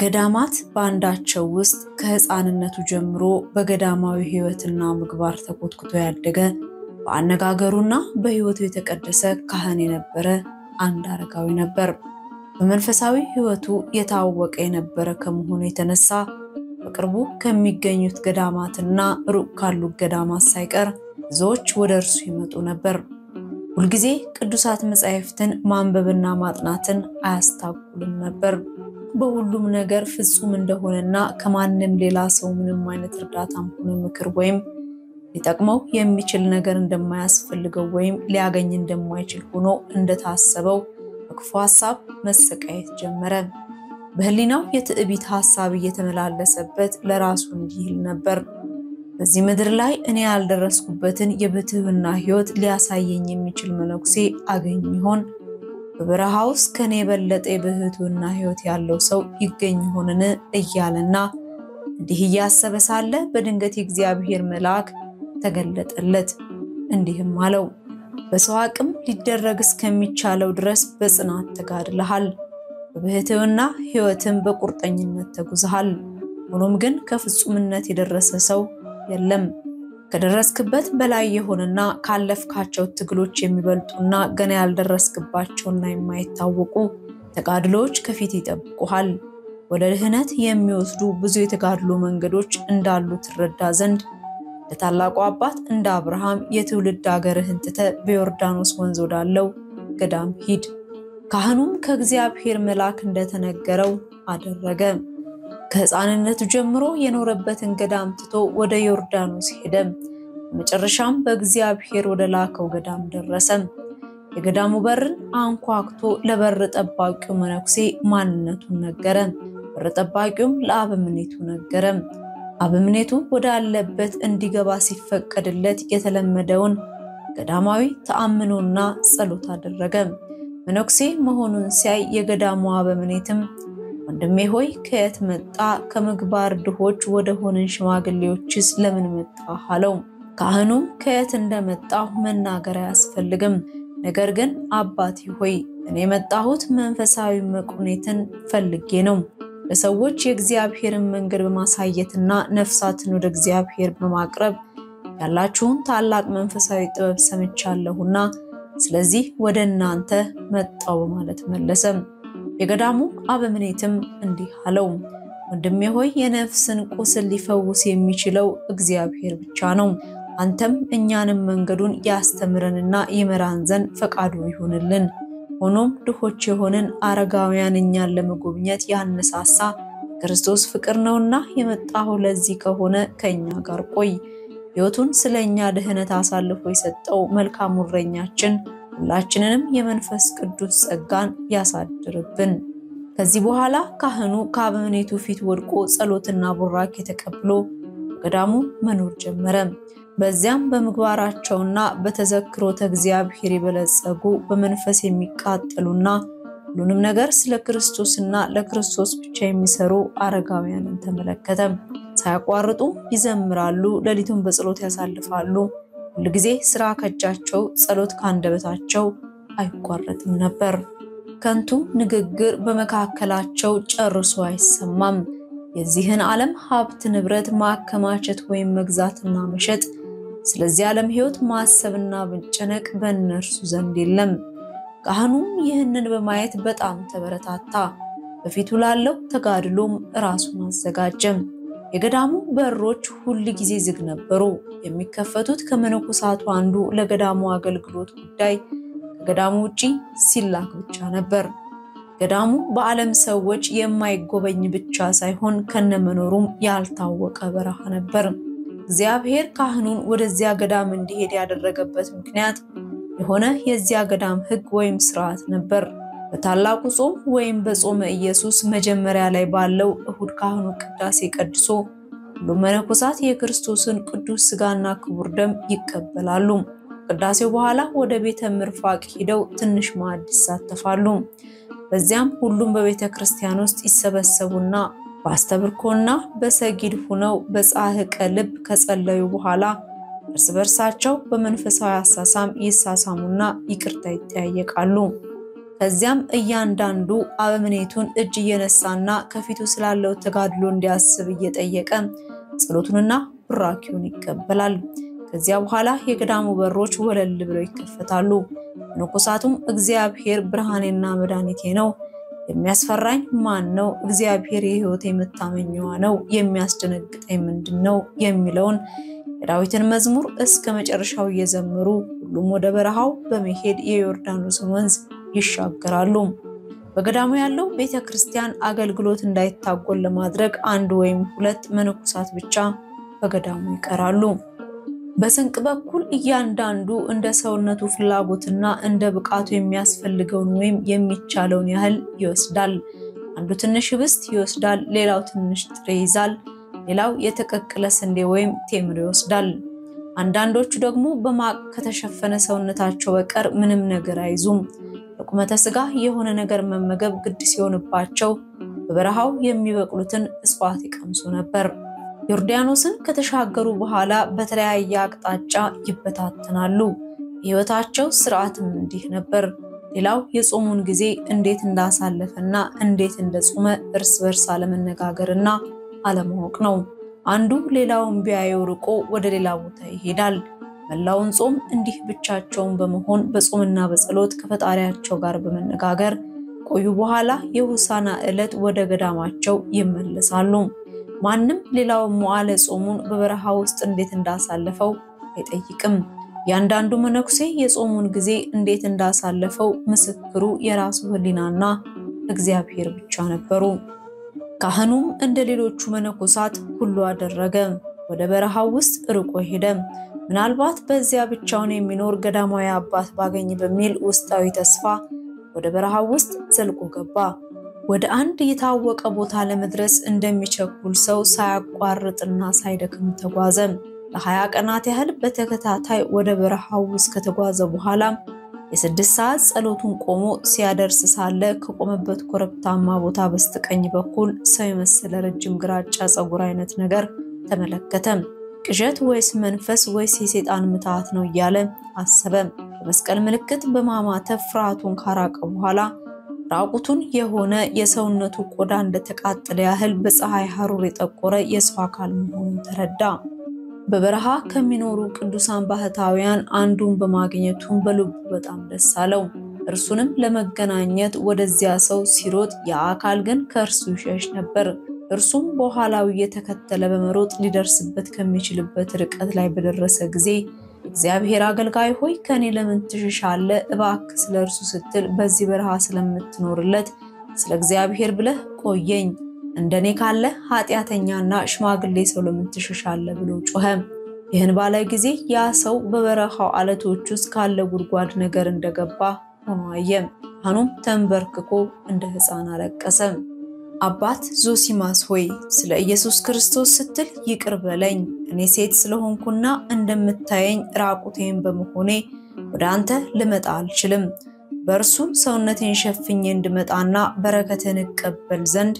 በገዳማት በአንዳቸው ውስጥ ከሕፃንነቱ ጀምሮ በገዳማዊ ሕይወትና ምግባር ተኮትኩቶ ያደገ በአነጋገሩና በሕይወቱ የተቀደሰ ካህን የነበረ አንድ አረጋዊ ነበር። በመንፈሳዊ ሕይወቱ የታወቀ የነበረ ከመሆኑ የተነሳ በቅርቡ ከሚገኙት ገዳማትና ሩቅ ካሉት ገዳማት ሳይቀር ብዙዎች ወደ እርሱ ይመጡ ነበር። ሁልጊዜ ቅዱሳት መጻሕፍትን ማንበብና ማጥናትን አያስታጉልም ነበር። በሁሉም ነገር ፍጹም እንደሆነና ከማንም ሌላ ሰው ምንም አይነት እርዳታም ሆነ ምክር ወይም ሊጠቅመው የሚችል ነገር እንደማያስፈልገው ወይም ሊያገኝ እንደማይችል ሆኖ እንደታሰበው በክፉ ሀሳብ መሰቃየት ጀመረ። በህሊናው የትዕቢት ሀሳብ እየተመላለሰበት ለራሱ እንዲህ ይል ነበር። በዚህ ምድር ላይ እኔ ያልደረስኩበትን የብሕትውና ሕይወት ሊያሳየኝ የሚችል መነኩሴ አገኝ ይሆን? በበረሃ ውስጥ ከኔ የበለጠ የብሕትውና ሕይወት ያለው ሰው ይገኝ ይሆንን? እያለና እንዲህ እያሰበ ሳለ በድንገት የእግዚአብሔር መልአክ ተገለጠለት። እንዲህም አለው፣ በሰው አቅም ሊደረግ እስከሚቻለው ድረስ በጽናት ተጋድለሃል። በብሕትውና ሕይወትም በቁርጠኝነት ተጉዝሃል። ሆኖም ግን ከፍጹምነት የደረሰ ሰው የለም። ከደረስክበት በላይ የሆነና ካለፍካቸው ትግሎች የሚበልጡና ገና ያልደረስክባቸውና የማይታወቁ ተጋድሎዎች ከፊት ይጠብቁሃል። ወደ ድህነት የሚወስዱ ብዙ የተጋድሎ መንገዶች እንዳሉ ትረዳ ዘንድ ለታላቁ አባት እንደ አብርሃም የትውልድ አገርህን ትተህ በዮርዳኖስ ወንዝ ወዳለው ገዳም ሂድ። ካህኑም ከእግዚአብሔር መልአክ እንደተነገረው አደረገ። ከሕፃንነቱ ጀምሮ የኖረበትን ገዳም ትቶ ወደ ዮርዳኖስ ሄደ። በመጨረሻም በእግዚአብሔር ወደ ላከው ገዳም ደረሰ። የገዳሙ በርን አንኳኩቶ ለበር ጠባቂው መነኩሴ ማንነቱን ነገረ። በር ጠባቂውም ለአበምኔቱ ነገረ። አበምኔቱ ወዳለበት እንዲገባ ሲፈቀድለት የተለመደውን ገዳማዊ ተአምኖና ጸሎት አደረገ። መነኩሴ መሆኑን ሲያይ የገዳሙ አበምኔትም ወንድሜ ሆይ ከየት መጣ? ከምግባር ድሆች ወደ ሆንን ሽማግሌዎችስ ለምን መጣህ? አለው። ካህኑም ከየት እንደመጣሁ መናገር አያስፈልግም፣ ነገር ግን አባቴ ሆይ እኔ የመጣሁት መንፈሳዊ መቁኔትን ፈልጌ ነው። ለሰዎች የእግዚአብሔርን መንገድ በማሳየትና ነፍሳትን ወደ እግዚአብሔር በማቅረብ ያላችሁን ታላቅ መንፈሳዊ ጥበብ ሰምቻለሁና ስለዚህ ወደ እናንተ መጣው በማለት መለሰ። የገዳሙ አበምኔትም እንዲህ አለው፣ ወንድሜ ሆይ የነፍስን ቁስል ሊፈውስ የሚችለው እግዚአብሔር ብቻ ነው። አንተም እኛንም መንገዱን ያስተምረንና ይመራን ዘንድ ፈቃዱ ይሁንልን። ሆኖም ድሆች የሆንን አረጋውያን እኛን ለመጎብኘት ያነሳሳ ክርስቶስ ፍቅር ነውና የመጣሁ ለዚህ ከሆነ ከእኛ ጋር ቆይ። ሕይወቱን ስለ እኛ ድህነት አሳልፎ የሰጠው መልካሙ እረኛችን ሁላችንንም የመንፈስ ቅዱስ ጸጋን ያሳድርብን። ከዚህ በኋላ ካህኑ ከአበምኔቱ ፊት ወድቆ ጸሎትና ቡራኬ ተቀብሎ በገዳሙ መኖር ጀመረ። በዚያም በምግባራቸውና በተዘክሮተ እግዚአብሔር የበለጸጉ በመንፈስ የሚቃጠሉና ሁሉንም ነገር ስለ ክርስቶስና ለክርስቶስ ብቻ የሚሰሩ አረጋውያንን ተመለከተ። ሳያቋርጡ ይዘምራሉ፣ ሌሊቱን በጸሎት ያሳልፋሉ። ሁልጊዜ ስራ ከእጃቸው ጸሎት ካንደበታቸው አይቋረጥም ነበር። ከንቱ ንግግር በመካከላቸው ጨርሶ አይሰማም። የዚህን ዓለም ሀብት ንብረት ማከማቸት ወይም መግዛትና መሸጥ፣ ስለዚህ ዓለም ሕይወት ማሰብና መጨነቅ በእነርሱ ዘንድ የለም። ካህኑም ይህንን በማየት በጣም ተበረታታ። በፊቱ ላለው ተጋድሎም ራሱን አዘጋጀም። የገዳሙ በሮች ሁል ጊዜ ዝግ ነበሩ። የሚከፈቱት ከመነኮሳቱ አንዱ ለገዳሙ አገልግሎት ጉዳይ ከገዳሙ ውጪ ሲላክ ብቻ ነበር። ገዳሙ በዓለም ሰዎች የማይጎበኝ ብቻ ሳይሆን ከነመኖሩም ያልታወቀ በረሃ ነበር። እግዚአብሔር ካህኑን ወደዚያ ገዳም እንዲሄድ ያደረገበት ምክንያት የሆነ የዚያ ገዳም ሕግ ወይም ስርዓት ነበር። በታላቁ ጾም ወይም በጾመ ኢየሱስ መጀመሪያ ላይ ባለው እሁድ ካህኑ ቅዳሴ ቀድሶ ሁሉም መነኮሳት የክርስቶስን ቅዱስ ሥጋና ክቡር ደም ይቀበላሉ። ቅዳሴው በኋላ ወደ ቤተ ምርፋቅ ሂደው ትንሽ ማዕድ ይሳተፋሉ። በዚያም ሁሉም በቤተ ክርስቲያን ውስጥ ይሰበሰቡና በአስተብርኮና በሰጊድ ሁነው በጻሕቀ ልብ ከጸለዩ በኋላ እርስ በርሳቸው በመንፈሳዊ አሳሳም ይሳሳሙና ይቅርታ ይጠያየቃሉ። ከዚያም እያንዳንዱ አበምኔቱን እጅ እየነሳና ከፊቱ ስላለው ተጋድሎ እንዲያስብ እየጠየቀ ጸሎቱንና ቡራኪውን ይቀበላል። ከዚያ በኋላ የገዳሙ በሮች ወለል ብለው ይከፈታሉ። መነኮሳቱም እግዚአብሔር ብርሃኔና መድኃኒቴ ነው፣ የሚያስፈራኝ ማን ነው? እግዚአብሔር የሕይወቴ መታመኛዋ ነው፣ የሚያስደነግጠኝ ምንድን ነው? የሚለውን የዳዊትን መዝሙር እስከ መጨረሻው እየዘመሩ ሁሉም ወደ በረሃው በመሄድ የዮርዳኖስን ወንዝ ይሻገራሉ። በገዳሙ ያለው ቤተ ክርስቲያን አገልግሎት እንዳይታጎል ለማድረግ አንድ ወይም ሁለት መነኮሳት ብቻ በገዳሙ ይቀራሉ። በስንቅ በኩል እያንዳንዱ እንደ ሰውነቱ ፍላጎትና እንደ ብቃቱ የሚያስፈልገውን ወይም የሚቻለውን ያህል ይወስዳል። አንዱ ትንሽ ህብስት ይወስዳል፣ ሌላው ትንሽ ጥሬ ይዛል፣ ሌላው የተቀቀለ ስንዴ ወይም ቴምር ይወስዳል። አንዳንዶቹ ደግሞ በማቅ ከተሸፈነ ሰውነታቸው በቀር ምንም ነገር አይዙም። ለቁመተ ስጋ የሆነ ነገር መመገብ ግድ ሲሆንባቸው በበረሃው የሚበቅሉትን እጽዋት ይቀምሱ ነበር። ዮርዳኖስን ከተሻገሩ በኋላ በተለያየ አቅጣጫ ይበታተናሉ። የህይወታቸው ስርዓትም እንዲህ ነበር። ሌላው የጾሙን ጊዜ እንዴት እንዳሳለፈና እንዴት እንደጾመ እርስ በርስ አለመነጋገርና አለማወቅ ነው። አንዱ ሌላውን ቢያየው ርቆ ወደ ሌላ ቦታ ይሄዳል። መላውን ጾም እንዲህ ብቻቸውን በመሆን በጾምና በጸሎት ከፈጣሪያቸው ጋር በመነጋገር ቆዩ በኋላ የሆሳና ዕለት ወደ ገዳማቸው ይመለሳሉ። ማንም ሌላውን መዋለ ጾሙን በበረሃ ውስጥ እንዴት እንዳሳለፈው አይጠይቅም። ያንዳንዱ መነኩሴ የጾሙን ጊዜ እንዴት እንዳሳለፈው ምስክሩ የራሱ ሕሊናና እግዚአብሔር ብቻ ነበሩ። ካህኑም እንደ ሌሎቹ መነኮሳት ሁሉ አደረገ። ወደ በረሃው ውስጥ ርቆ ሄደ። ምናልባት በዚያ ብቻውን የሚኖር ገዳማዊ አባት ባገኝ በሚል ውስጣዊ ተስፋ ወደ በረሃው ውስጥ ዘልቆ ገባ። ወደ አንድ የታወቀ ቦታ ለመድረስ እንደሚቸኩል ሰው ሳያቋርጥና ሳይደክም ተጓዘ። ለሀያ ቀናት ያህል በተከታታይ ወደ በረሃው ውስጥ ከተጓዘ በኋላ የስድስት ሰዓት ጸሎቱን ቆሞ ሲያደርስ ሳለ ከቆመበት ኮረብታማ ቦታ በስተቀኝ በኩል ሰው የመሰለ ረጅም ግራጫ ፀጉር አይነት ነገር ተመለከተ። ቅዠት ወይስ መንፈስ ወይስ የሴጣን ምትሃት ነው እያለ አሰበ። በመስቀል ምልክት በማማተብ ፍርሃቱን ካራቀ በኋላ ራቁቱን የሆነ የሰውነቱ ቆዳ እንደተቃጠለ ያህል በፀሐይ ሐሩር የጠቆረ የሰው አካል መሆኑን ተረዳ። በበረሃ ከሚኖሩ ቅዱሳን ባህታውያን አንዱን በማግኘቱም በልቡ በጣም ደስ አለው። እርሱንም ለመገናኘት ወደዚያ ሰው ሲሮጥ የአካል ግን ከእርሱ ይሸሽ ነበር። እርሱም በኋላው እየተከተለ በመሮጥ ሊደርስበት ከሚችልበት ርቀት ላይ በደረሰ ጊዜ እግዚአብሔር አገልጋይ ሆይ ከእኔ ለምን ትሽሻለህ? እባክህ ስለ እርሱ ስትል በዚህ በረሃ ስለምትኖርለት ስለ እግዚአብሔር ብለህ ቆየኝ እንደኔ ካለ ኃጢአተኛና ሽማግሌ ሰው ለምን ትሸሻለህ? ብሎ ጮኸ። ይህን ባለ ጊዜ ያ ሰው በበረሃው አለቶች ውስጥ ካለ ጉድጓድ ነገር እንደገባ ሆኖ አየ። ካህኑም ተንበርክኮ እንደ ሕፃን አለቀሰ። አባት ዞሲማስ ሆይ ስለ ኢየሱስ ክርስቶስ ስትል ይቅር በለኝ። እኔ ሴት ስለሆንኩና እንደምታየኝ ራቁቴን በመሆኔ ወደ አንተ ልመጣ አልችልም። በእርሱ ሰውነቴን ሸፍኜ እንድመጣና በረከትን እቀበል ዘንድ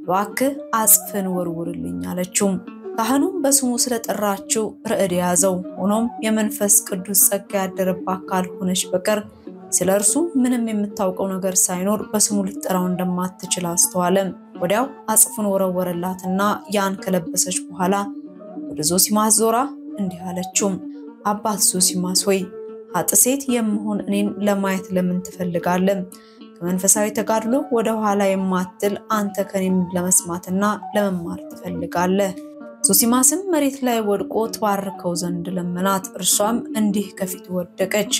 እባክህ አጽፍን ወርውርልኝ አለችው። ካህኑም በስሙ ስለጠራችው ርዕድ ያዘው። ሆኖም የመንፈስ ቅዱስ ጸጋ ያደረባት ካልሆነች በቀር ስለ እርሱ ምንም የምታውቀው ነገር ሳይኖር በስሙ ልትጠራው እንደማትችል አስተዋለ። ወዲያው አጽፉን ወረወረላትና ያን ከለበሰች በኋላ ወደ ዞሲማስ ዞራ እንዲህ አለችው፣ አባት ዞሲማስ ሆይ ኃጥ ሴት የምሆን እኔን ለማየት ለምን ትፈልጋለህ? ከመንፈሳዊ ተጋድሎ ወደ ኋላ የማትል አንተ ከኔም ለመስማትና ለመማር ትፈልጋለህ። ዞሲማስም መሬት ላይ ወድቆ ትባርከው ዘንድ ለመናት። እርሷም እንዲህ ከፊቱ ወደቀች።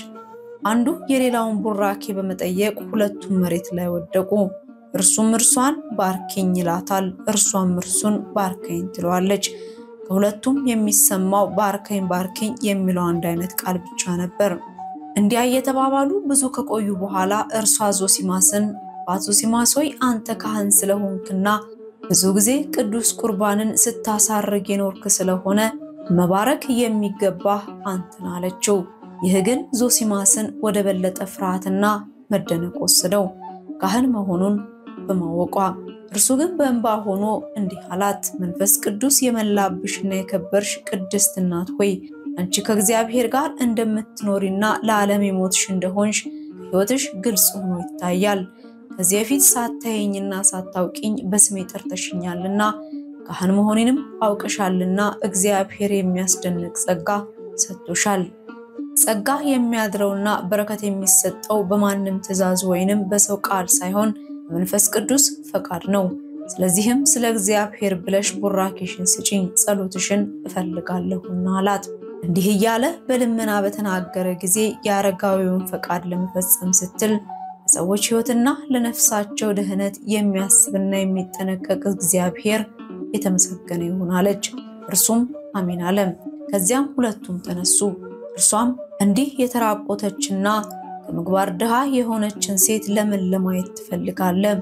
አንዱ የሌላውን ቡራኬ በመጠየቅ ሁለቱም መሬት ላይ ወደቁ። እርሱም እርሷን ባርኪኝ ይላታል፣ እርሷም እርሱን ባርከኝ ትለዋለች። ከሁለቱም የሚሰማው ባርከኝ ባርኪኝ የሚለው አንድ አይነት ቃል ብቻ ነበር። እንዲያ እየተባባሉ ብዙ ከቆዩ በኋላ እርሷ ዞሲማስን አባት ዞሲማስ ሆይ አንተ ካህን ስለሆንክና ብዙ ጊዜ ቅዱስ ቁርባንን ስታሳርግ የኖርክ ስለሆነ መባረክ የሚገባህ አንተን አለችው። ይህ ግን ዞሲማስን ወደ በለጠ ፍርሃትና መደነቅ ወሰደው ካህን መሆኑን በማወቋ። እርሱ ግን በእንባ ሆኖ እንዲህ አላት፣ መንፈስ ቅዱስ የመላብሽና የከበርሽ ቅድስት እናት ሆይ አንቺ ከእግዚአብሔር ጋር እንደምትኖሪና ለዓለም የሞትሽ እንደሆንሽ ሕይወትሽ ግልጽ ሆኖ ይታያል። ከዚህ በፊት ሳታየኝና ሳታውቂኝ በስሜ ጠርተሽኛልና ካህን መሆኔንም አውቀሻልና እግዚአብሔር የሚያስደንቅ ጸጋ ሰጥቶሻል። ጸጋ የሚያድረውና በረከት የሚሰጠው በማንም ትእዛዝ ወይንም በሰው ቃል ሳይሆን በመንፈስ ቅዱስ ፈቃድ ነው። ስለዚህም ስለ እግዚአብሔር ብለሽ ቡራኬሽን ስጪኝ፣ ጸሎትሽን እፈልጋለሁና አላት። እንዲህ እያለ በልመና በተናገረ ጊዜ የአረጋዊውን ፈቃድ ለመፈጸም ስትል ለሰዎች ሕይወትና ለነፍሳቸው ደህንነት የሚያስብና የሚጠነቀቅ እግዚአብሔር የተመሰገነ ይሁን አለች። እርሱም አሜን አለ። ከዚያም ሁለቱም ተነሱ። እርሷም እንዲህ የተራቆተችና ከምግባር ድሃ የሆነችን ሴት ለምን ለማየት ትፈልጋለህ?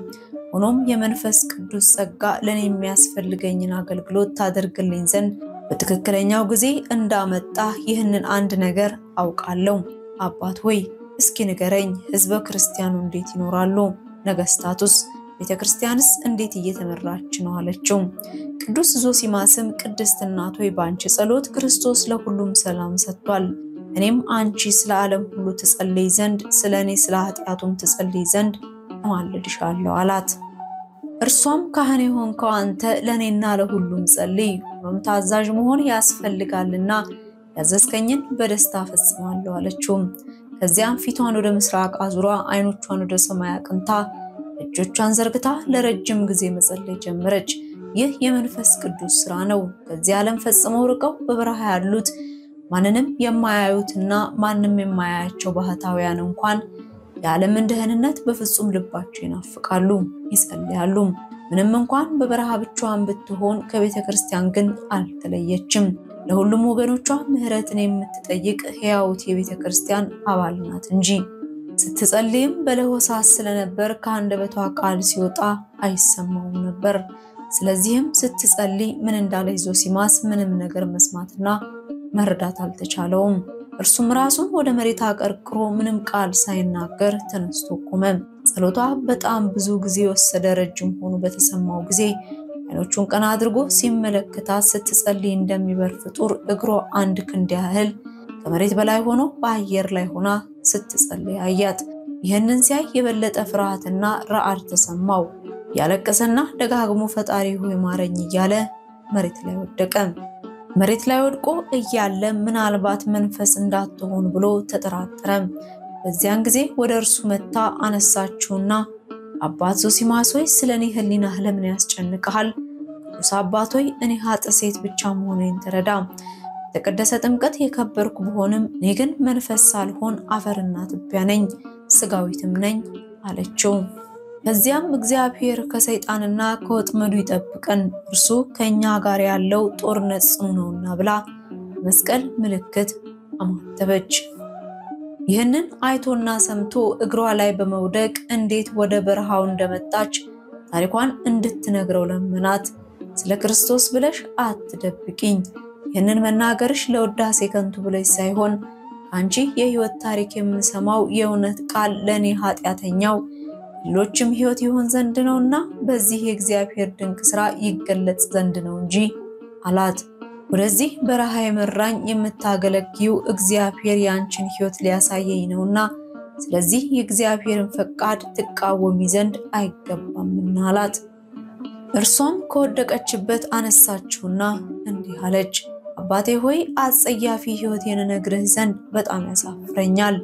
ሆኖም የመንፈስ ቅዱስ ጸጋ ለእኔ የሚያስፈልገኝን አገልግሎት ታደርግልኝ ዘንድ በትክክለኛው ጊዜ እንዳመጣ ይህንን አንድ ነገር አውቃለሁ። አባት ሆይ እስኪ ንገረኝ፣ ሕዝበ ክርስቲያኑ እንዴት ይኖራሉ? ነገስታቱስ? ቤተ ክርስቲያንስ እንዴት እየተመራች ነው? አለችው። ቅዱስ ዞሲማስም ቅድስት እናት ሆይ በአንቺ ጸሎት ክርስቶስ ለሁሉም ሰላም ሰጥቷል። እኔም አንቺ ስለ ዓለም ሁሉ ትጸልይ ዘንድ ስለ እኔ ስለ ኃጢአቱም ትጸልይ ዘንድ እማልድሻለሁ አላት። እርሷም ካህን የሆንከው አንተ ለእኔና ለሁሉም ጸልይ፣ ሆኖም ታዛዥ መሆን ያስፈልጋልና ያዘዝከኝን በደስታ ፈጽማለሁ አለችው። ከዚያም ፊቷን ወደ ምስራቅ አዙራ ዓይኖቿን ወደ ሰማይ አቅንታ እጆቿን ዘርግታ ለረጅም ጊዜ መጸለይ ጀመረች። ይህ የመንፈስ ቅዱስ ስራ ነው። ከዚህ ዓለም ፈጽመው ርቀው በበረሃ ያሉት ማንንም የማያዩትና ማንም የማያያቸው ባህታውያን እንኳን የዓለምን ደህንነት በፍጹም ልባቸው ይናፍቃሉ፣ ይጸልያሉ። ምንም እንኳን በበረሃ ብቻዋን ብትሆን ከቤተ ክርስቲያን ግን አልተለየችም። ለሁሉም ወገኖቿ ምሕረትን የምትጠይቅ ሕያውት የቤተ ክርስቲያን አባል ናት እንጂ። ስትጸልይም በለሆሳስ ስለነበር ከአንደበቷ ቃል ሲወጣ አይሰማውም ነበር። ስለዚህም ስትጸልይ ምን እንዳለች ዞሲማስ ምንም ነገር መስማትና መረዳት አልተቻለውም። እርሱም ራሱን ወደ መሬት አቀርቅሮ ምንም ቃል ሳይናገር ተነስቶ ቆመ። ጸሎቷ በጣም ብዙ ጊዜ የወሰደ ረጅም ሆኖ በተሰማው ጊዜ ዓይኖቹን ቀና አድርጎ ሲመለከታት ስትጸልይ እንደሚበር ፍጡር እግሯ አንድ ክንድ ያህል ከመሬት በላይ ሆኖ በአየር ላይ ሆና ስትጸልይ አያት። ይህንን ሲያይ የበለጠ ፍርሃትና ረዓድ ተሰማው። ያለቀሰና ደጋግሞ ፈጣሪ ሆይ ማረኝ እያለ መሬት ላይ ወደቀ። መሬት ላይ ወድቆ እያለ ምናልባት መንፈስ እንዳትሆን ብሎ ተጠራጠረ። በዚያን ጊዜ ወደ እርሱ መታ አነሳችውና አባት ዞሲማስ ሆይ ስለ እኔ ሕሊናህ ለምን ያስጨንቅሃል? ቅዱስ አባት ሆይ እኔ ሀጥ ሴት ብቻ መሆኔን ተረዳ። የተቀደሰ ጥምቀት የከበርኩ ብሆንም እኔ ግን መንፈስ ሳልሆን አፈርና ትቢያ ነኝ፣ ስጋዊትም ነኝ አለችው። ከዚያም እግዚአብሔር ከሰይጣንና ከወጥመዱ ይጠብቀን፣ እርሱ ከእኛ ጋር ያለው ጦርነት ጽኑ ነውና ብላ መስቀል ምልክት አማተበች። ይህንን አይቶና ሰምቶ እግሯ ላይ በመውደቅ እንዴት ወደ በረሃው እንደመጣች ታሪኳን እንድትነግረው ለመናት። ስለ ክርስቶስ ብለሽ አትደብቂኝ። ይህንን መናገርሽ ለውዳሴ ከንቱ ብለሽ ሳይሆን አንቺ የሕይወት ታሪክ የምንሰማው የእውነት ቃል ለእኔ ኃጢአተኛው ሌሎችም ሕይወት ይሆን ዘንድ ነውና በዚህ የእግዚአብሔር ድንቅ ሥራ ይገለጽ ዘንድ ነው እንጂ አላት። ወደዚህ በረሃ የመራኝ የምታገለግዩ እግዚአብሔር የአንቺን ሕይወት ሊያሳየኝ ነውና ስለዚህ የእግዚአብሔርን ፈቃድ ትቃወሚ ዘንድ አይገባምና አላት። እርሷም ከወደቀችበት አነሳችውና እንዲህ አለች፣ አባቴ ሆይ አጸያፊ ሕይወቴን እነግርህ ዘንድ በጣም ያሳፍረኛል።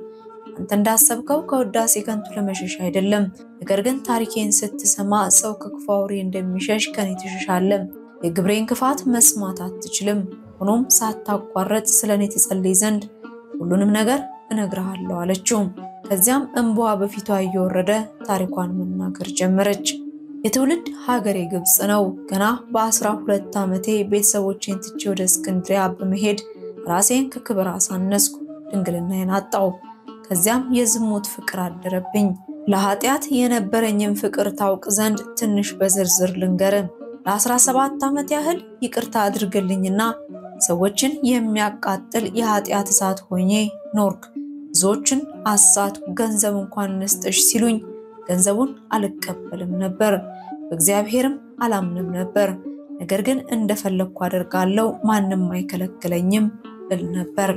አንተ እንዳሰብከው ከውዳሴ ከንቱ ለመሸሽ አይደለም። ነገር ግን ታሪኬን ስትሰማ ሰው ከክፉ አውሬ እንደሚሸሽ ከኔ ትሸሻለም። የግብሬን ክፋት መስማት አትችልም። ሆኖም ሳታቋረጥ ስለ እኔ ትጸልይ ዘንድ ሁሉንም ነገር እነግርሃለሁ አለችው። ከዚያም እንባዋ በፊቷ እየወረደ ታሪኳን መናገር ጀመረች። የትውልድ ሀገሬ ግብፅ ነው። ገና በአስራ ሁለት ዓመቴ ቤተሰቦቼን ትቼ ወደ እስክንድሪያ በመሄድ ራሴን ከክብር አሳነስኩ፣ ድንግልናዬን አጣው። ከዚያም የዝሙት ፍቅር አደረብኝ። ለኃጢአት የነበረኝን ፍቅር ታውቅ ዘንድ ትንሽ በዝርዝር ልንገር። ለ17 ዓመት ያህል ይቅርታ አድርግልኝና ሰዎችን የሚያቃጥል የኃጢአት እሳት ሆኜ ኖርክ። ብዙዎችን አሳትኩ። ገንዘብ እንኳን እንስጥሽ ሲሉኝ ገንዘቡን አልቀበልም ነበር፣ በእግዚአብሔርም አላምንም ነበር። ነገር ግን እንደፈለግኩ አደርጋለሁ፣ ማንም አይከለክለኝም ብል ነበር።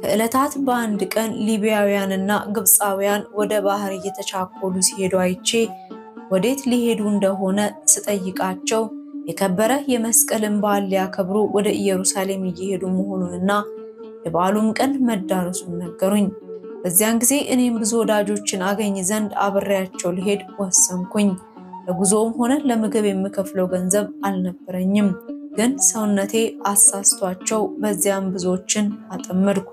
ከዕለታት በአንድ ቀን ሊቢያውያንና ግብፃውያን ወደ ባህር እየተቻኮሉ ሲሄዱ አይቼ ወዴት ሊሄዱ እንደሆነ ስጠይቃቸው የከበረ የመስቀልን በዓል ሊያከብሩ ወደ ኢየሩሳሌም እየሄዱ መሆኑንና የበዓሉም ቀን መዳረሱን ነገሩኝ። በዚያን ጊዜ እኔም ብዙ ወዳጆችን አገኝ ዘንድ አብሬያቸው ልሄድ ወሰንኩኝ። ለጉዞውም ሆነ ለምግብ የምከፍለው ገንዘብ አልነበረኝም። ግን ሰውነቴ አሳስቷቸው በዚያም ብዙዎችን አጠመድኩ።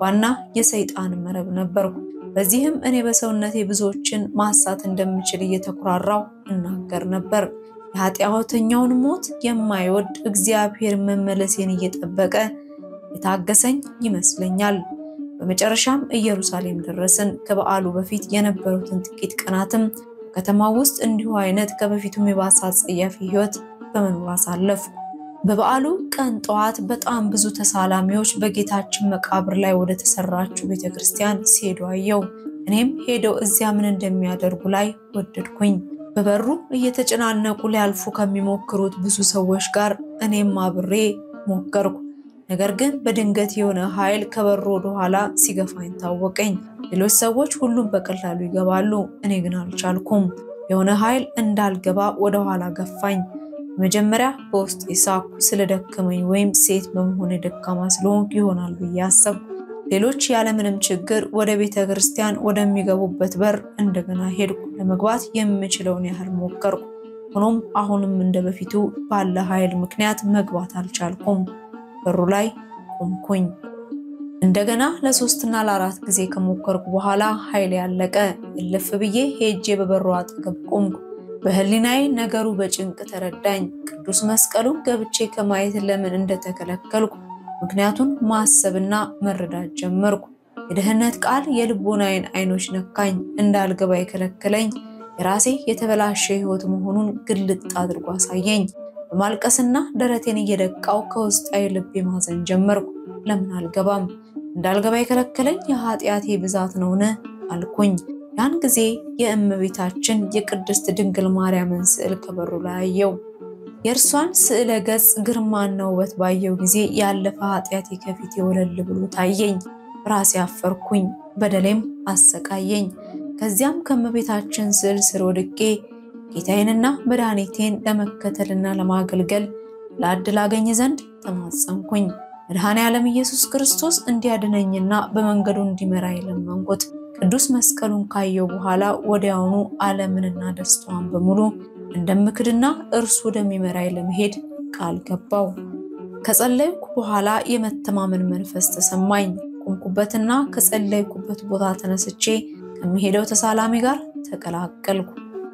ዋና የሰይጣን መረብ ነበርኩ። በዚህም እኔ በሰውነቴ ብዙዎችን ማሳት እንደምችል እየተኩራራው እናገር ነበር። የኃጢአተኛውን ሞት የማይወድ እግዚአብሔር መመለሴን እየጠበቀ የታገሰኝ ይመስለኛል። በመጨረሻም ኢየሩሳሌም ደረስን። ከበዓሉ በፊት የነበሩትን ጥቂት ቀናትም በከተማ ውስጥ እንዲሁ አይነት ከበፊቱም የባሰ አጸያፊ ሕይወት በመኖር አሳለፉ። በበዓሉ ቀን ጠዋት በጣም ብዙ ተሳላሚዎች በጌታችን መቃብር ላይ ወደ ተሰራችው ቤተ ክርስቲያን ሲሄዱ አየው። እኔም ሄደው እዚያ ምን እንደሚያደርጉ ላይ ወደድኩኝ። በበሩ እየተጨናነቁ ሊያልፉ ከሚሞክሩት ብዙ ሰዎች ጋር እኔም አብሬ ሞከርኩ። ነገር ግን በድንገት የሆነ ኃይል ከበሩ ወደኋላ ሲገፋኝ ታወቀኝ። ሌሎች ሰዎች ሁሉም በቀላሉ ይገባሉ፣ እኔ ግን አልቻልኩም። የሆነ ኃይል እንዳልገባ ወደኋላ ገፋኝ። መጀመሪያ በውስጥ የሳኩ ስለደከመኝ ወይም ሴት በመሆን ደካማ ስለሆንኩ ይሆናል ብዬ አሰብኩ። ሌሎች ያለምንም ችግር ወደ ቤተ ክርስቲያን ወደሚገቡበት በር እንደገና ሄድኩ። ለመግባት የምችለውን ያህል ሞከርኩ። ሆኖም አሁንም እንደ በፊቱ ባለ ኃይል ምክንያት መግባት አልቻልኩም። በሩ ላይ ቆምኩኝ። እንደገና ለሶስትና ለአራት ጊዜ ከሞከርኩ በኋላ ኃይል ያለቀ። እልፍ ብዬ ሄጄ በበሩ አጠገብ ቆምኩ። በህሊናዬ ነገሩ በጭንቅ ተረዳኝ። ቅዱስ መስቀሉን ገብቼ ከማየት ለምን እንደተከለከልኩ ምክንያቱን ማሰብና መረዳት ጀመርኩ። የደህንነት ቃል የልቦናዬን አይኖች ነካኝ። እንዳልገባ የከለከለኝ የራሴ የተበላሸ ህይወት መሆኑን ግልጥ አድርጎ አሳየኝ። በማልቀስና ደረቴን እየደቃው ከውስጣዊ ልቤ ማዘን ጀመርኩ። ለምን አልገባም? እንዳልገባ የከለከለኝ የኃጢአቴ ብዛት ነውን? አልኩኝ። ያን ጊዜ የእመቤታችን የቅድስት ድንግል ማርያምን ስዕል ከበሩ ላይ አየው። የእርሷን ስዕለ ገጽ ግርማና ውበት ባየው ጊዜ ያለፈ ኃጢአቴ ከፊቴ ወለል ብሎ ታየኝ። ራሴ አፈርኩኝ፣ በደሌም አሰቃየኝ። ከዚያም ከእመቤታችን ስዕል ስር ወድቄ ጌታዬንና መድኃኒቴን ለመከተልና ለማገልገል ለዕድል አገኝ ዘንድ ተማጸንኩኝ። መድኃኔ ዓለም ኢየሱስ ክርስቶስ እንዲያድነኝና በመንገዱ እንዲመራ የለመንኩት። ቅዱስ መስቀሉን ካየው በኋላ ወዲያውኑ ዓለምንና ደስታዋን በሙሉ እንደምክድና እርሱ ወደሚመራኝ ለመሄድ ቃል ገባው። ከጸለይኩ በኋላ የመተማመን መንፈስ ተሰማኝ። ቆምኩበትና ከጸለይኩበት ቦታ ተነስቼ ከሚሄደው ተሳላሚ ጋር ተቀላቀልኩ።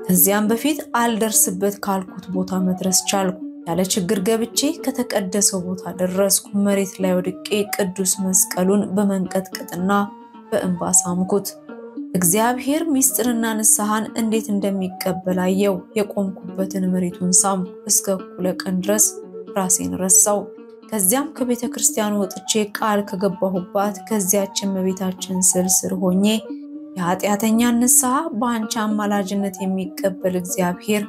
ከዚያም በፊት አልደርስበት ካልኩት ቦታ መድረስ ቻልኩ። ያለ ችግር ገብቼ ከተቀደሰው ቦታ ደረስኩ። መሬት ላይ ወድቄ ቅዱስ መስቀሉን በመንቀጥቀጥና በእንባ ሳምኩት። እግዚአብሔር ምስጢርና ንስሐን እንዴት እንደሚቀበል አየው። የቆምኩበትን መሬቱን ሳምኩ። እስከ እኩለ ቀን ድረስ ራሴን ረሳው። ከዚያም ከቤተ ክርስቲያን ወጥቼ ቃል ከገባሁባት ከዚያች እመቤታችን ስዕል ስር ሆኜ የኃጢአተኛን ንስሐ በአንቺ አማላጅነት የሚቀበል እግዚአብሔር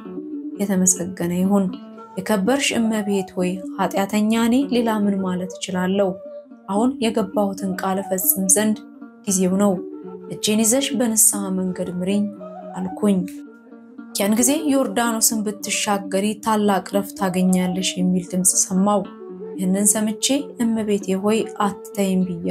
የተመሰገነ ይሁን። የከበርሽ እመቤት ሆይ ኃጢአተኛ እኔ ሌላ ምን ማለት እችላለሁ? አሁን የገባሁትን ቃል እፈጽም ዘንድ ጊዜው ነው። እጄን ይዘሽ በንስሐ መንገድ ምሪኝ አልኩኝ። ያን ጊዜ ዮርዳኖስን ብትሻገሪ ታላቅ ረፍት ታገኛለሽ የሚል ድምፅ ሰማው። ይህንን ሰምቼ እመቤቴ ሆይ አትተይም ብዬ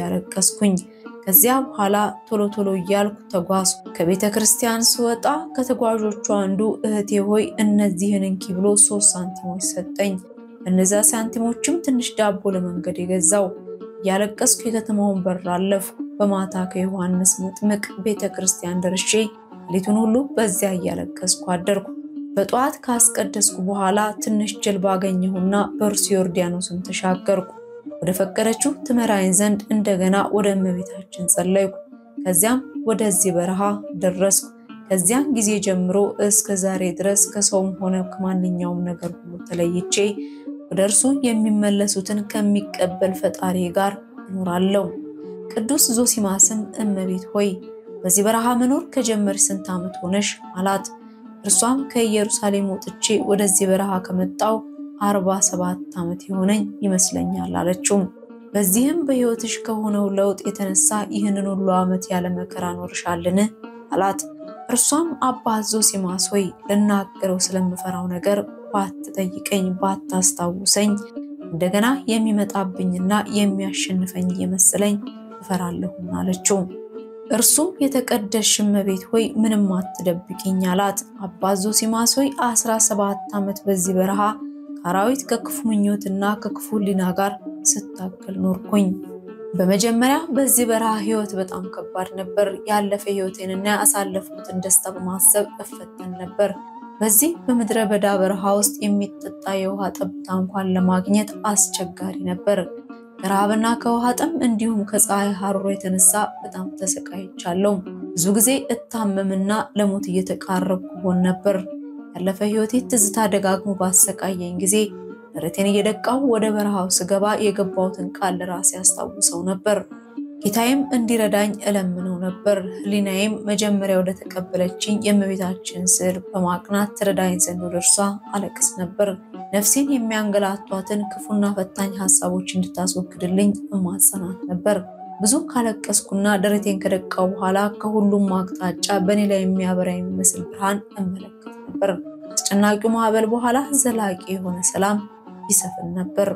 ከዚያ በኋላ ቶሎ ቶሎ እያልኩ ተጓዝኩ። ከቤተ ክርስቲያን ስወጣ ከተጓዦቹ አንዱ እህቴ ሆይ እነዚህን እንኪ ብሎ ሶስት ሳንቲሞች ሰጠኝ። እነዚያ ሳንቲሞችም ትንሽ ዳቦ ለመንገድ የገዛው። እያለቀስኩ የከተማውን በር አለፍኩ። በማታ ከዮሐንስ መጥምቅ ቤተ ክርስቲያን ደርሼ ሌቱን ሁሉ በዚያ እያለቀስኩ አደርኩ። በጠዋት ካስቀደስኩ በኋላ ትንሽ ጀልባ አገኘሁና በእርሱ ዮርዳኖስን ተሻገርኩ። ወደ ፈቀደችው ትመራኝ ዘንድ እንደገና ወደ እመቤታችን ጸለይኩ። ከዚያም ወደዚህ በረሃ ደረስኩ። ከዚያን ጊዜ ጀምሮ እስከ ዛሬ ድረስ ከሰውም ሆነ ከማንኛውም ነገር ሁሉ ተለይቼ ወደ እርሱ የሚመለሱትን ከሚቀበል ፈጣሪ ጋር እኖራለሁ። ቅዱስ ዞሲማስም እመቤት ሆይ በዚህ በረሃ መኖር ከጀመርሽ ስንት ዓመት ሆነሽ? አላት። እርሷም ከኢየሩሳሌም ወጥቼ ወደዚህ በረሃ ከመጣው አርባ ሰባት ዓመት የሆነኝ ይመስለኛል አለችው። በዚህም በሕይወትሽ ከሆነው ለውጥ የተነሳ ይህንን ሁሉ ዓመት ያለ መከራ ኖርሻልን? አላት። እርሷም አባ ዞሲማስ ሆይ ልናገረው ስለምፈራው ነገር ባትጠይቀኝ ባታስታውሰኝ እንደገና የሚመጣብኝና የሚያሸንፈኝ እየመሰለኝ እፈራለሁና አለችው። እርሱም የተቀደስሽ እመቤት ሆይ ምንም አትደብቂኝ አላት። አባ ዞሲማስ ሆይ አስራ ሰባት ዓመት በዚህ በረሃ ከአራዊት ከክፉ ምኞትና ከክፉ ሕሊና ጋር ስታገል ኖርኩኝ። በመጀመሪያ በዚህ በረሃ ሕይወት በጣም ከባድ ነበር። ያለፈ ሕይወቴንና ያሳለፍኩትን ደስታ በማሰብ እፈተን ነበር። በዚህ በምድረ በዳ በረሃ ውስጥ የሚጠጣ የውሃ ጠብታ እንኳን ለማግኘት አስቸጋሪ ነበር። ከረሃብና ከውሃ ጥም እንዲሁም ከፀሐይ ሐሩር የተነሳ በጣም ተሰቃይቻለሁ። ብዙ ጊዜ እታመምና ለሞት እየተቃረብኩ ሆን ነበር። ያለፈ ሕይወቴ ትዝታ ደጋግሞ ባሰቃየኝ ጊዜ ደረቴን እየደቃው ወደ በረሃው ስገባ የገባሁትን ቃል ለራሴ ያስታውሰው ነበር። ጌታዬም እንዲረዳኝ እለምነው ነበር። ሕሊናዬም መጀመሪያ ወደ ተቀበለችኝ የእመቤታችን ስዕል በማቅናት ትረዳኝ ዘንድ ወደ እርሷ አለቅስ ነበር። ነፍሴን የሚያንገላቷትን ክፉና ፈታኝ ሀሳቦች እንድታስወግድልኝ እማጸናት ነበር። ብዙ ካለቀስኩና ደረቴን ከደቃው በኋላ ከሁሉም አቅጣጫ በእኔ ላይ የሚያበራ የሚመስል ብርሃን እመለከት ነበር። አስጨናቂው ማዕበል በኋላ ዘላቂ የሆነ ሰላም ይሰፍን ነበር።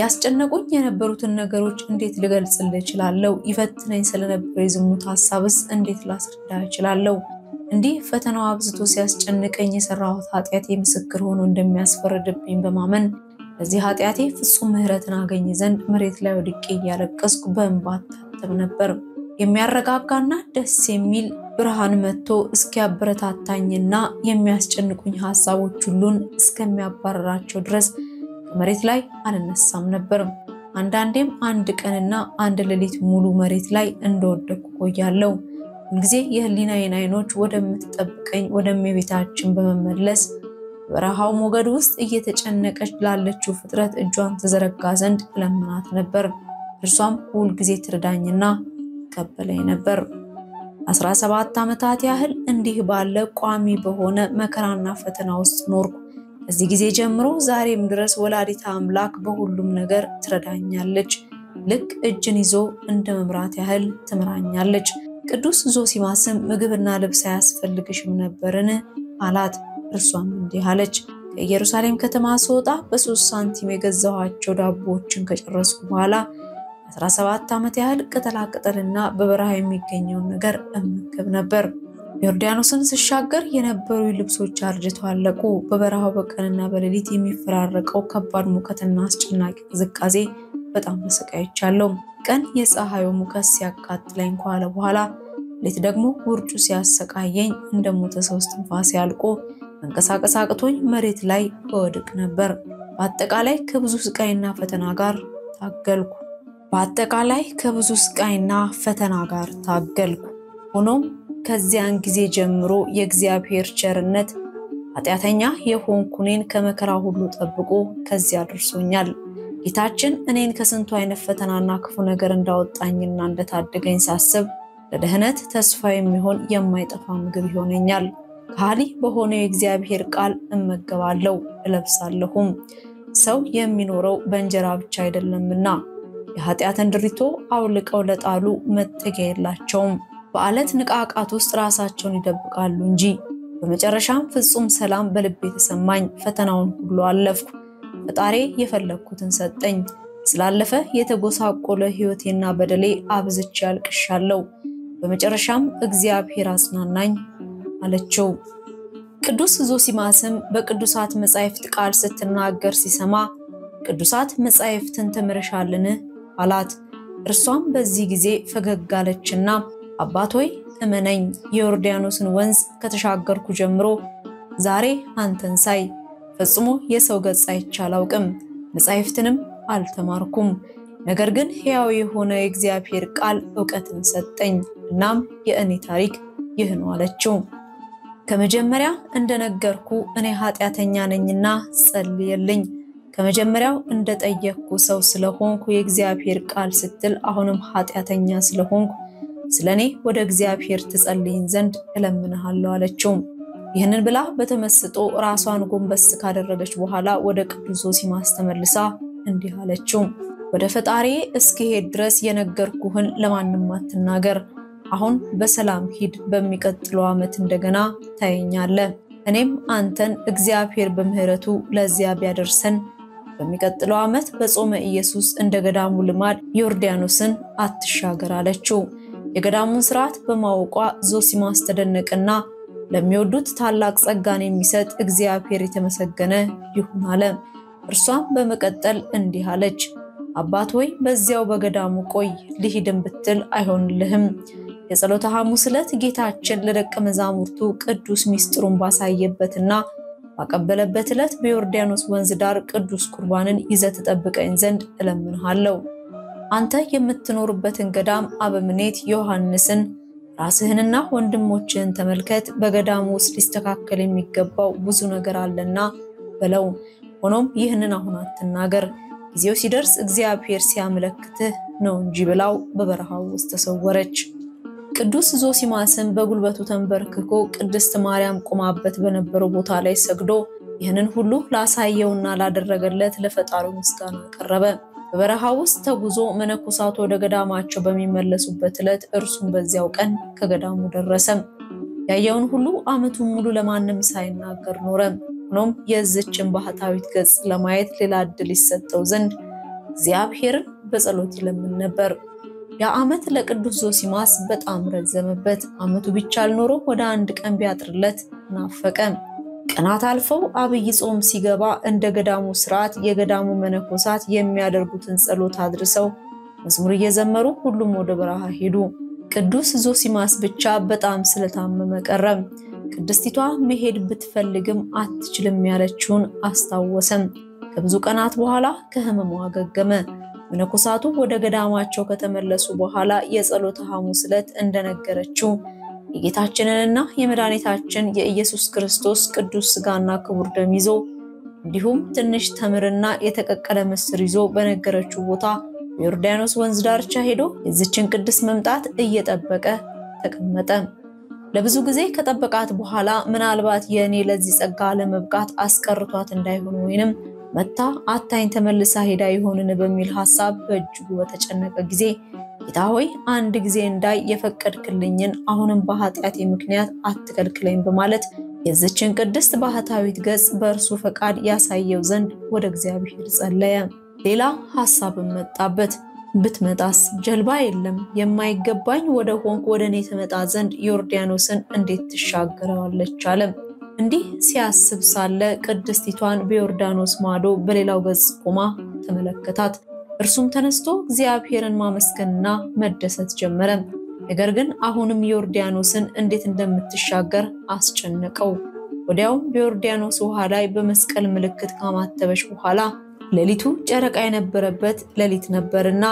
ያስጨነቁኝ የነበሩትን ነገሮች እንዴት ልገልጽልህ እችላለሁ? ይፈትነኝ ስለነበረው የዝሙት ሀሳብስ እንዴት ላስረዳ እችላለሁ? እንዲህ ፈተናው አብዝቶ ሲያስጨንቀኝ የሰራሁት ኃጢአቴ ምስክር ሆኖ እንደሚያስፈርድብኝ በማመን በዚህ ኃጢአቴ ፍጹም ምሕረትን አገኝ ዘንድ መሬት ላይ ወድቄ እያለቀስኩ በእንባ ታጠብ ነበር። የሚያረጋጋና ደስ የሚል ብርሃን መጥቶ እስኪያበረታታኝና የሚያስጨንቁኝ ሀሳቦች ሁሉን እስከሚያባረራቸው ድረስ ከመሬት ላይ አልነሳም ነበር። አንዳንዴም አንድ ቀንና አንድ ሌሊት ሙሉ መሬት ላይ እንደወደኩ ቆያለሁ። ሁልጊዜ የሕሊናዬን ዓይኖች ወደምትጠብቀኝ ወደ እመቤታችን በመመለስ በበረሃው ሞገድ ውስጥ እየተጨነቀች ላለችው ፍጥረት እጇን ትዘረጋ ዘንድ እለምናት ነበር። እርሷም ሁልጊዜ ትረዳኝና ትቀበለኝ ነበር። አስራ ሰባት ዓመታት ያህል እንዲህ ባለ ቋሚ በሆነ መከራና ፈተና ውስጥ ኖርኩ። ከዚህ ጊዜ ጀምሮ ዛሬም ድረስ ወላዲተ አምላክ በሁሉም ነገር ትረዳኛለች። ልክ እጅን ይዞ እንደ መምራት ያህል ትምራኛለች። ቅዱስ ዞሲማስም ምግብና ልብስ አያስፈልግሽም ነበርን? አላት። እርሷም እንዲህ አለች፣ ከኢየሩሳሌም ከተማ ስወጣ በሶስት ሳንቲም የገዛኋቸው ዳቦዎችን ከጨረስኩ በኋላ 17 ዓመት ያህል ቅጠላቅጠልና በበረሃ የሚገኘውን ነገር እመገብ ነበር። ዮርዳኖስን ስሻገር የነበሩ ልብሶች አርጅተው አለቁ። በበረሃው በቀንና በሌሊት የሚፈራረቀው ከባድ ሙቀትና አስጨናቂ ቅዝቃዜ በጣም ተሰቃይቻለሁ። ቀን የፀሐዩ ሙቀት ሲያቃጥለኝ ከዋለ በኋላ ሌት ደግሞ ውርጩ ሲያሰቃየኝ እንደ ሞተ ሰው እስትንፋሴ ያልቆ መንቀሳቀስ አቅቶኝ መሬት ላይ እወድቅ ነበር። በአጠቃላይ ከብዙ ስቃይና ፈተና ጋር ታገልኩ። በአጠቃላይ ከብዙ ስቃይና ፈተና ጋር ታገልኩ። ሆኖም ከዚያን ጊዜ ጀምሮ የእግዚአብሔር ቸርነት ኃጢአተኛ የሆንኩ እኔን ከመከራ ሁሉ ጠብቆ ከዚያ አድርሶኛል። ጌታችን እኔን ከስንቱ አይነት ፈተናና ክፉ ነገር እንዳወጣኝና እንደታደገኝ ሳስብ ለደህነት ተስፋ የሚሆን የማይጠፋ ምግብ ይሆነኛል። ከሃሊ በሆነው የእግዚአብሔር ቃል እመገባለሁ እለብሳለሁም። ሰው የሚኖረው በእንጀራ ብቻ አይደለምና የኃጢአትን ድሪቶ አውልቀው ለጣሉ መጠጊያ የላቸውም። በዓለት ንቃቃት ውስጥ ራሳቸውን ይደብቃሉ እንጂ። በመጨረሻም ፍጹም ሰላም በልቤ የተሰማኝ፣ ፈተናውን ሁሉ አለፍኩ። ፈጣሬ የፈለግኩትን ሰጠኝ። ስላለፈ የተጎሳቆለ ሕይወቴና በደሌ አብዝቼ አልቅሻለሁ። በመጨረሻም እግዚአብሔር አጽናናኝ አለችው። ቅዱስ ዞሲማስም በቅዱሳት መጻሕፍት ቃል ስትናገር ሲሰማ ቅዱሳት መጻሕፍትን ተምረሻልን? አላት። እርሷም በዚህ ጊዜ ፈገግ አለችና አባት ሆይ እመነኝ፣ የዮርዳኖስን ወንዝ ከተሻገርኩ ጀምሮ ዛሬ አንተን ሳይ ፈጽሞ የሰው ገጽ አይቼ አላውቅም፣ መጻሕፍትንም አልተማርኩም። ነገር ግን ሕያው የሆነ የእግዚአብሔር ቃል እውቀትን ሰጠኝ። እናም የእኔ ታሪክ ይህ ነው አለችው። ከመጀመሪያ እንደነገርኩ እኔ ኃጢአተኛ ነኝና ጸልየልኝ። ከመጀመሪያው እንደጠየቅኩ ሰው ስለሆንኩ የእግዚአብሔር ቃል ስትል አሁንም ኃጢአተኛ ስለሆንኩ ስለ እኔ ወደ እግዚአብሔር ትጸልይን ዘንድ እለምንሃለሁ አለችው። ይህንን ብላ በተመስጦ ራሷን ጎንበስ ካደረገች በኋላ ወደ ቅዱስ ዞሲማስ ተመልሳ እንዲህ አለችው። ወደ ፈጣሪ እስክሄድ ድረስ የነገርኩህን ለማንም አትናገር። አሁን በሰላም ሂድ፣ በሚቀጥለው ዓመት እንደገና ታየኛለህ። እኔም አንተን እግዚአብሔር በምሕረቱ ለዚያ ቢያደርሰን በሚቀጥለው ዓመት በጾመ ኢየሱስ እንደ ገዳሙ ልማድ ዮርዳኖስን አትሻገር አለችው። የገዳሙን ስርዓት በማወቋ ዞሲማስ ተደነቀና ለሚወዱት ታላቅ ጸጋን የሚሰጥ እግዚአብሔር የተመሰገነ ይሁን አለ። እርሷም በመቀጠል እንዲህ አለች፣ አባት ሆይ በዚያው በገዳሙ ቆይ፣ ልሂድም ብትል አይሆንልህም። የጸሎተ ሐሙስ ዕለት ጌታችን ለደቀ መዛሙርቱ ቅዱስ ሚስጥሩን ባሳየበትና ባቀበለበት ዕለት በዮርዳኖስ ወንዝ ዳር ቅዱስ ቁርባንን ይዘህ ትጠብቀኝ ዘንድ እለምንሃለሁ። አንተ የምትኖርበትን ገዳም አበምኔት ዮሐንስን ራስህንና ወንድሞችህን ተመልከት፣ በገዳሙ ውስጥ ሊስተካከል የሚገባው ብዙ ነገር አለና በለው። ሆኖም ይህንን አሁን አትናገር፣ ጊዜው ሲደርስ እግዚአብሔር ሲያመለክትህ ነው እንጂ ብላው በበረሃው ውስጥ ተሰወረች። ቅዱስ ዞሲማስን በጉልበቱ ተንበርክኮ ቅድስት ማርያም ቆማበት በነበረው ቦታ ላይ ሰግዶ ይህንን ሁሉ ላሳየውና ላደረገለት ለፈጣሪው ምስጋና ቀረበ። በበረሃ ውስጥ ተጉዞ መነኮሳቱ ወደ ገዳማቸው በሚመለሱበት ዕለት እርሱም በዚያው ቀን ከገዳሙ ደረሰም። ያየውን ሁሉ ዓመቱን ሙሉ ለማንም ሳይናገር ኖረ። ሆኖም የዝችን ባህታዊት ገጽ ለማየት ሌላ ዕድል ይሰጠው ዘንድ እግዚአብሔርን በጸሎት ይለምን ነበር። ያ ዓመት ለቅዱስ ዞሲማስ በጣም ረዘመበት። ዓመቱ ቢቻል ኖሮ ወደ አንድ ቀን ቢያጥርለት ናፈቀ። ቀናት አልፈው አብይ ጾም ሲገባ እንደ ገዳሙ ስርዓት የገዳሙ መነኮሳት የሚያደርጉትን ጸሎት አድርሰው መዝሙር እየዘመሩ ሁሉም ወደ በረሃ ሄዱ። ቅዱስ ዞሲማስ ብቻ በጣም ስለታመመ ቀረ። ቅድስቲቷ መሄድ ብትፈልግም አትችልም ያለችውን አስታወሰም። ከብዙ ቀናት በኋላ ከህመሙ አገገመ። መነኮሳቱ ወደ ገዳማቸው ከተመለሱ በኋላ የጸሎተ ሐሙስ ዕለት እንደነገረችው የጌታችንንና የመድኃኒታችን የኢየሱስ ክርስቶስ ቅዱስ ሥጋና ክቡር ደም ይዞ እንዲሁም ትንሽ ተምርና የተቀቀለ ምስር ይዞ በነገረችው ቦታ በዮርዳኖስ ወንዝ ዳርቻ ሄዶ የዚችን ቅድስት መምጣት እየጠበቀ ተቀመጠ። ለብዙ ጊዜ ከጠበቃት በኋላ ምናልባት የእኔ ለዚህ ጸጋ ለመብቃት አስቀርቷት እንዳይሆን ወይንም መታ አታኝ ተመልሳ ሄዳ ይሆንን በሚል ሐሳብ በእጅጉ በተጨነቀ ጊዜ ጌታ ሆይ አንድ ጊዜ እንዳይ የፈቀድክልኝን አሁንም በኃጢአቴ ምክንያት አትከልክለኝ በማለት የዝችን ቅድስት ባህታዊት ገጽ በእርሱ ፈቃድ ያሳየው ዘንድ ወደ እግዚአብሔር ጸለየ። ሌላ ሐሳብም መጣበት። ብትመጣስ ጀልባ የለም፣ የማይገባኝ ወደ ሆንክ ወደ እኔ ትመጣ ዘንድ ዮርዳኖስን እንዴት ትሻገረዋለች አለም። እንዲህ ሲያስብ ሳለ ቅድስቲቷን በዮርዳኖስ ማዶ በሌላው ገጽ ቆማ ተመለከታት። እርሱም ተነስቶ እግዚአብሔርን ማመስገንና መደሰት ጀመረ። ነገር ግን አሁንም ዮርዳኖስን እንዴት እንደምትሻገር አስጨነቀው። ወዲያውም በዮርዳኖስ ውሃ ላይ በመስቀል ምልክት ካማተበች በኋላ ሌሊቱ ጨረቃ የነበረበት ሌሊት ነበርና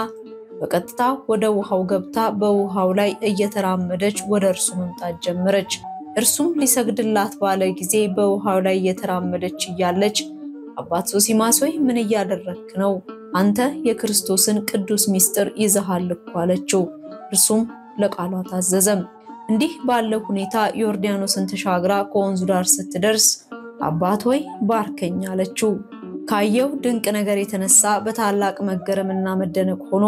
በቀጥታ ወደ ውሃው ገብታ በውሃው ላይ እየተራመደች ወደ እርሱ መምጣት ጀመረች። እርሱም ሊሰግድላት ባለ ጊዜ በውሃው ላይ እየተራመደች እያለች አባት ዞሲማስ ሆይ ምን እያደረግክ ነው? አንተ የክርስቶስን ቅዱስ ምስጢር ይዘሃል እኮ አለችው። እርሱም ለቃሏ ታዘዘም። እንዲህ ባለው ሁኔታ ዮርዳኖስን ተሻግራ ከወንዙ ዳር ስትደርስ አባት ሆይ ባርከኝ አለችው። ካየው ድንቅ ነገር የተነሳ በታላቅ መገረምና መደነቅ ሆኖ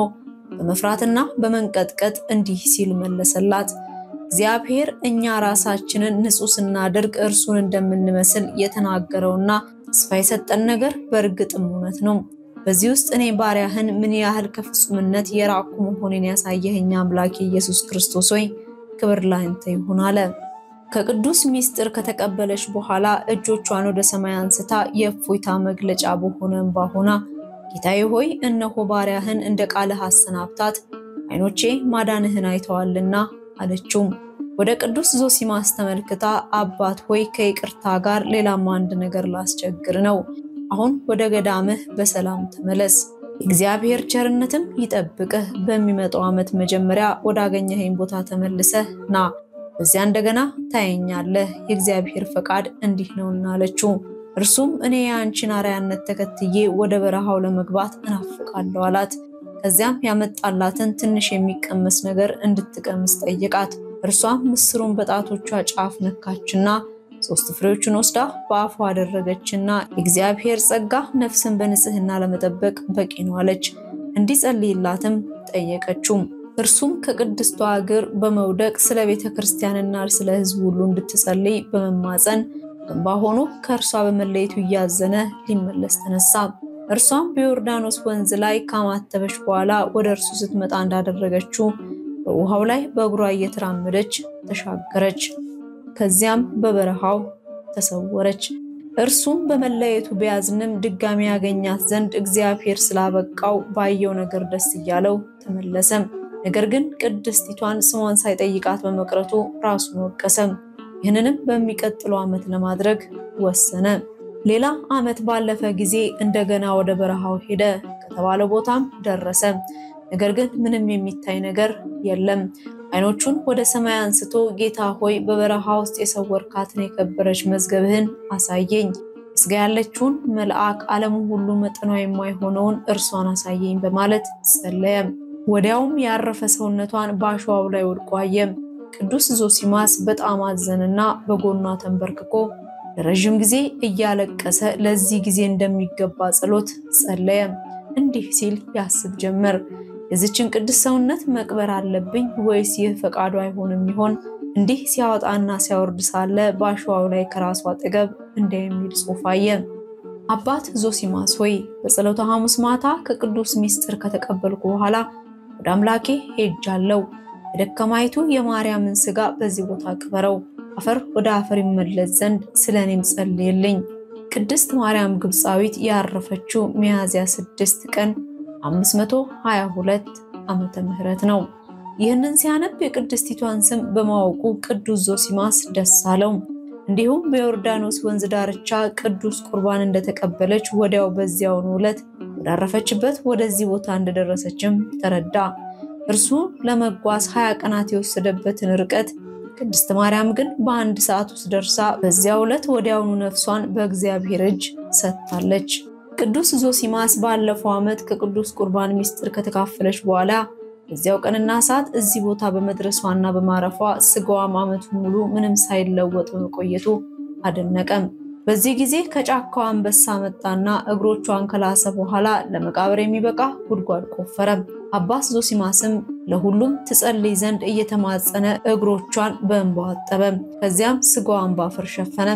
በመፍራትና በመንቀጥቀጥ እንዲህ ሲል መለሰላት። እግዚአብሔር እኛ ራሳችንን ንጹሕ ስናደርግ እርሱን እንደምንመስል የተናገረውና ተስፋ የሰጠን ነገር በእርግጥም እውነት ነው። በዚህ ውስጥ እኔ ባሪያህን ምን ያህል ከፍጹምነት የራቅኩ መሆኔን ያሳየኸኝ አምላኬ ኢየሱስ ክርስቶስ ሆይ ክብር ላንተ ይሁን አለ። ከቅዱስ ምስጢር ከተቀበለች በኋላ እጆቿን ወደ ሰማይ አንስታ የእፎይታ መግለጫ በሆነ እንባ ሆና ጌታዬ ሆይ እነሆ ባሪያህን እንደ ቃልህ አሰናብታት፣ ዓይኖቼ ማዳንህን አይተዋልና አለችው። ወደ ቅዱስ ዞሲማስ ተመልክታ አባት ሆይ ከይቅርታ ጋር ሌላም አንድ ነገር ላስቸግር ነው። አሁን ወደ ገዳምህ በሰላም ተመለስ፣ የእግዚአብሔር ቸርነትም ይጠብቅህ። በሚመጣው ዓመት መጀመሪያ ወዳገኘኸኝ ቦታ ተመልሰህ ና፣ በዚያ እንደገና ታየኛለህ። የእግዚአብሔር ፈቃድ እንዲህ ነውና አለችው። እርሱም እኔ የአንቺን አርአያነት ተከትዬ ወደ በረሃው ለመግባት እናፍቃለሁ አላት። ከዚያም ያመጣላትን ትንሽ የሚቀመስ ነገር እንድትቀምስ ጠይቃት። እርሷም ምስሩን በጣቶቿ ጫፍ ነካችና ሶስት ፍሬዎችን ወስዳ በአፏ አደረገችና የእግዚአብሔር ጸጋ ነፍስን በንጽህና ለመጠበቅ በቂ ነው አለች። እንዲጸልይላትም ጠየቀችው። እርሱም ከቅድስቷ እግር በመውደቅ ስለ ቤተ ክርስቲያንና ስለ ሕዝብ ሁሉ እንድትጸልይ በመማፀን እንባ ሆኖ ከእርሷ በመለየቱ እያዘነ ሊመለስ ተነሳ። እርሷም በዮርዳኖስ ወንዝ ላይ ካማተበች በኋላ ወደ እርሱ ስትመጣ እንዳደረገችው በውሃው ላይ በእግሯ እየተራመደች ተሻገረች። ከዚያም በበረሃው ተሰወረች። እርሱም በመለየቱ ቢያዝንም ድጋሚ ያገኛት ዘንድ እግዚአብሔር ስላበቃው ባየው ነገር ደስ እያለው ተመለሰ። ነገር ግን ቅድስቲቷን ስሟን ሳይጠይቃት በመቅረቱ ራሱን ወቀሰ። ይህንንም በሚቀጥለው ዓመት ለማድረግ ወሰነ። ሌላ ዓመት ባለፈ ጊዜ እንደገና ወደ በረሃው ሄደ። ከተባለ ቦታም ደረሰ። ነገር ግን ምንም የሚታይ ነገር የለም። ዓይኖቹን ወደ ሰማይ አንስቶ ጌታ ሆይ በበረሃ ውስጥ የሰወርካትን የከበረች መዝገብህን አሳየኝ፣ ስጋ ያለችውን መልአክ ዓለሙ ሁሉ መጠኗ የማይሆነውን እርሷን አሳየኝ በማለት ጸለየ። ወዲያውም ያረፈ ሰውነቷን በአሸዋው ላይ ወድቆ አየ። ቅዱስ ዞሲማስ በጣም አዘንና በጎኗ ተንበርክኮ ለረዥም ጊዜ እያለቀሰ ለዚህ ጊዜ እንደሚገባ ጸሎት ጸለየ። እንዲህ ሲል ያስብ ጀመር። የዚችን ቅድስት ሰውነት መቅበር አለብኝ ወይስ ይህ ፈቃዱ አይሆንም ይሆን? እንዲህ ሲያወጣና ሲያወርድ ሳለ በአሸዋው ላይ ከራሱ አጠገብ እንዲህ የሚል ጽሑፍ አየ። አባት ዞሲማስ ሆይ በጸሎተ ሐሙስ ማታ ከቅዱስ ምስጢር ከተቀበልኩ በኋላ ወደ አምላኬ ሄጃለሁ። የደከማይቱ የማርያምን ሥጋ በዚህ ቦታ ቅበረው፣ አፈር ወደ አፈር ይመለስ ዘንድ ስለ እኔም ጸልይልኝ። ቅድስት ማርያም ግብፃዊት ያረፈችው ሚያዝያ ስድስት ቀን 522 ዓመተ ምህረት ነው። ይህንን ሲያነብ የቅድስቲቷን ስም በማወቁ ቅዱስ ዞሲማስ ደስ አለው። እንዲሁም በዮርዳኖስ ወንዝ ዳርቻ ቅዱስ ቁርባን እንደተቀበለች ወዲያው በዚያውኑ ዕለት ወዳረፈችበት ወደዚህ ቦታ እንደደረሰችም ተረዳ። እርሱ ለመጓዝ ሀያ ቀናት የወሰደበትን ርቀት ቅድስት ማርያም ግን በአንድ ሰዓት ውስጥ ደርሳ በዚያው ዕለት ወዲያውኑ ነፍሷን በእግዚአብሔር እጅ ሰጥታለች። ቅዱስ ዞሲማስ ባለፈው ዓመት ከቅዱስ ቁርባን ምስጢር ከተካፈለች በኋላ በዚያው ቀንና ሰዓት እዚህ ቦታ በመድረሷና በማረፏ ስጋዋም ዓመቱን ሙሉ ምንም ሳይለወጥ በመቆየቱ አደነቀም። በዚህ ጊዜ ከጫካው አንበሳ መጣና እግሮቿን ከላሰ በኋላ ለመቃብር የሚበቃ ጉድጓድ ቆፈረ። አባስ ዞሲማስም ለሁሉም ትጸልይ ዘንድ እየተማጸነ እግሮቿን በእንባ አጠበ። ከዚያም ስጋዋን በአፈር ሸፈነ።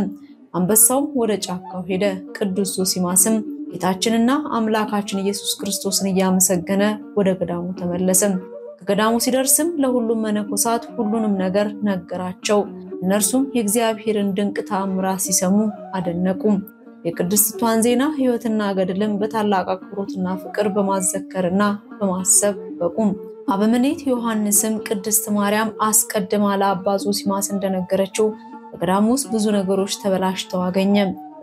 አንበሳውም ወደ ጫካው ሄደ። ቅዱስ ዞሲማስም ጌታችንና አምላካችን ኢየሱስ ክርስቶስን እያመሰገነ ወደ ገዳሙ ተመለሰም። ከገዳሙ ሲደርስም ለሁሉም መነኮሳት ሁሉንም ነገር ነገራቸው። እነርሱም የእግዚአብሔርን ድንቅ ተአምራት ሲሰሙ አደነቁም። የቅድስቷን ዜና ሕይወትና ገድልም በታላቅ አክብሮትና ፍቅር በማዘከርና በማሰብ በቁም። አበምኔት ዮሐንስም ቅድስት ማርያም አስቀድማ ለአባ ዞሲማስ እንደነገረችው በገዳሙ ውስጥ ብዙ ነገሮች ተበላሽተው አገኘ።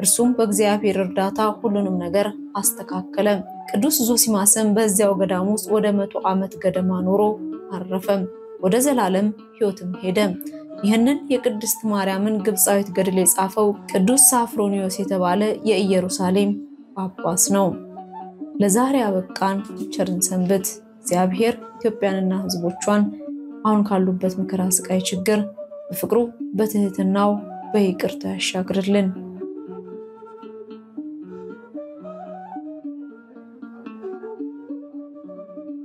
እርሱም በእግዚአብሔር እርዳታ ሁሉንም ነገር አስተካከለ። ቅዱስ ዞሲማስም በዚያው ገዳም ውስጥ ወደ መቶ ዓመት ገደማ ኖሮ አረፈም። ወደ ዘላለም ሕይወትም ሄደ። ይህንን የቅድስት ማርያምን ግብፃዊት ገድል የጻፈው ቅዱስ ሳፍሮኒዮስ የተባለ የኢየሩሳሌም ጳጳስ ነው። ለዛሬ አበቃን። ቸርን ሰንብት። እግዚአብሔር ኢትዮጵያንና ሕዝቦቿን አሁን ካሉበት መከራ፣ ስቃይ፣ ችግር በፍቅሩ በትህትናው በይቅርታ ያሻግርልን።